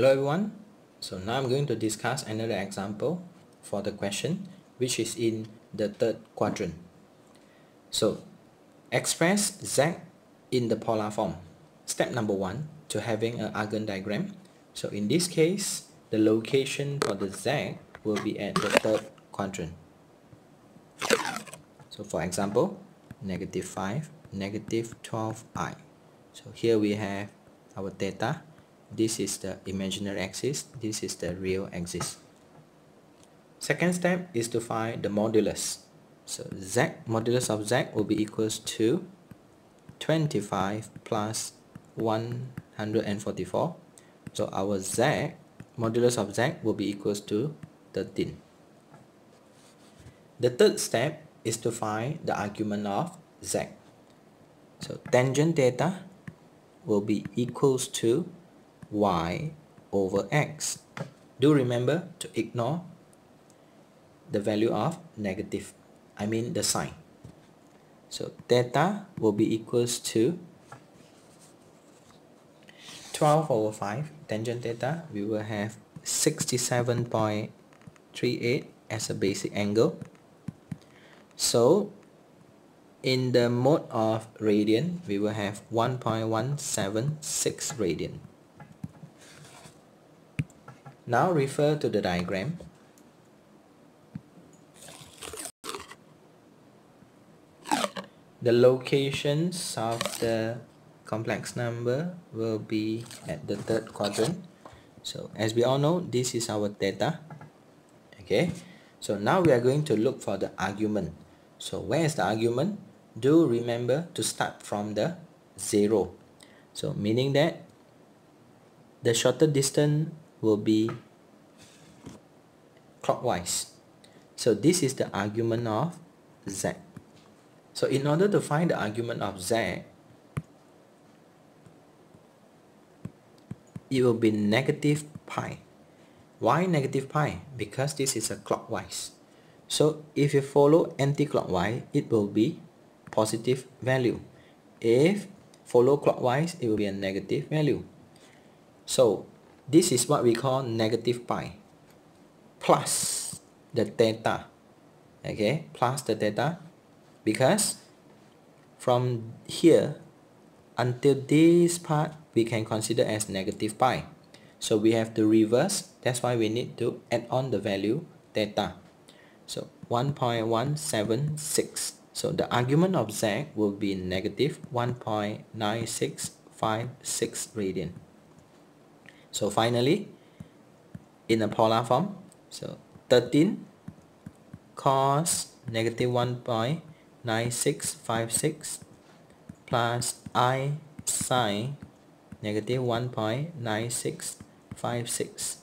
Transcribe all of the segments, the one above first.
Hello everyone. So now I'm going to discuss another example for the question which is in the third quadrant. So express Z in the polar form. Step number one to having an Argand diagram. So in this case, the location for the Z will be at the third quadrant. So for example, negative 5, negative 12i. So here we have our theta this is the imaginary axis. This is the real axis. Second step is to find the modulus. So z modulus of z will be equals to 25 plus 144 so our z modulus of z will be equals to 13 the third step is to find the argument of z. So tangent theta will be equals to y over x. Do remember to ignore the value of negative, I mean the sign. So theta will be equals to 12 over 5 tangent theta we will have 67.38 as a basic angle so in the mode of radian we will have 1.176 radian now refer to the diagram. The locations of the complex number will be at the third quadrant. So as we all know, this is our theta. Okay, so now we are going to look for the argument. So where is the argument? Do remember to start from the zero. So meaning that the shorter distance will be clockwise. So this is the argument of z. So in order to find the argument of z, it will be negative pi. Why negative pi? Because this is a clockwise. So if you follow anti-clockwise, it will be positive value. If follow clockwise, it will be a negative value. So this is what we call negative pi plus the theta. Okay, plus the theta because from here until this part we can consider as negative pi. So we have to reverse. That's why we need to add on the value theta. So 1.176. So the argument of z will be negative 1.9656 radian. So finally, in a polar form, so 13 cos negative 1.9656 plus i sine negative 1.9656.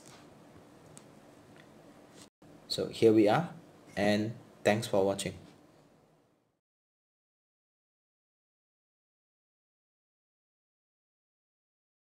So here we are and thanks for watching.